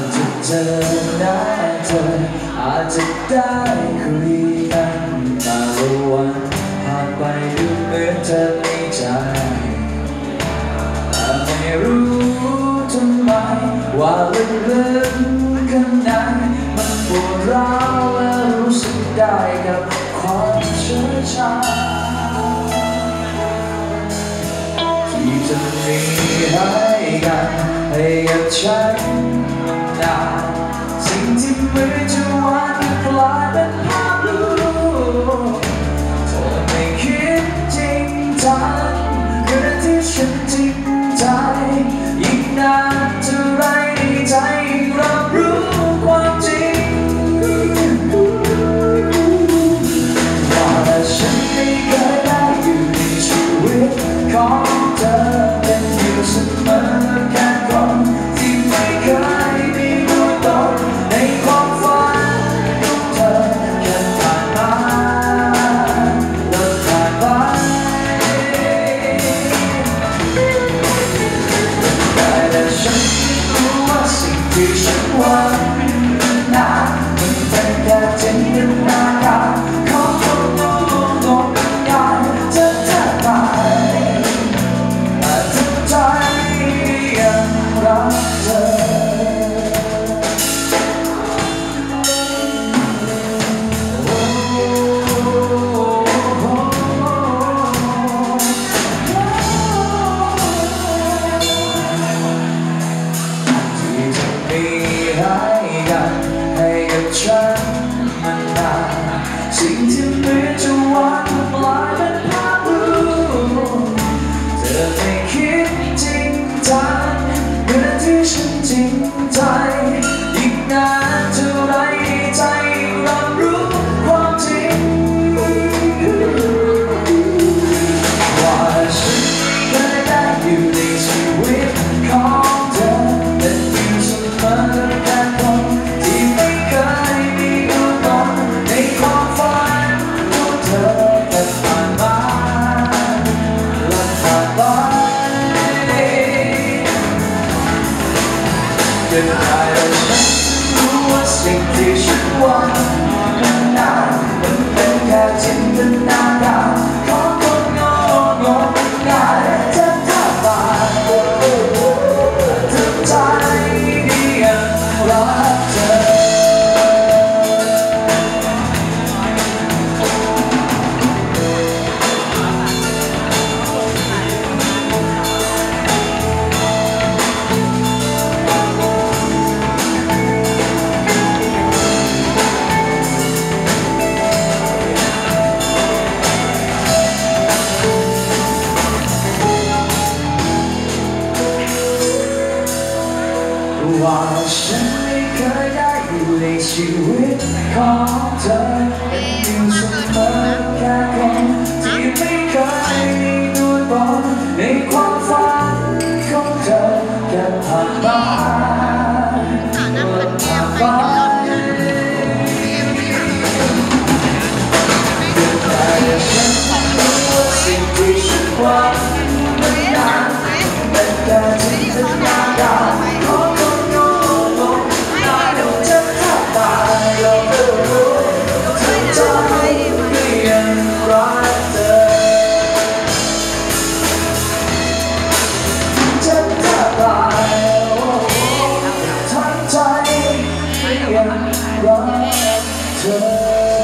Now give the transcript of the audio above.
จจะเจอหน้าเธออาจจะได้คุยกันมาละวันผ่านไปดูเหมือนเธอไม่ใจแต่ไม่รู้ทำไมว่าลึกๆข้างในมันปวดร้าวและรู้สึกได้กับความเชื่อชาที่จะมีให้กันให้กับฉัน น ให้กับ จนได้ฉันรู้ว่าสิ่งที่ฉันหวังนั้นนานมันเป็นแค่จินตนาการของคนงองมงายจะแทบายถึงใจที่ยังรั ว่าฉันไม่เคยได้อยู่ในชีวิตของเธอเป็นอยู่เสมอแค่คนที่ไม่เคยมีตัวตนในความฝันของเธอแค่ผ่านมาอ่า รักเธอ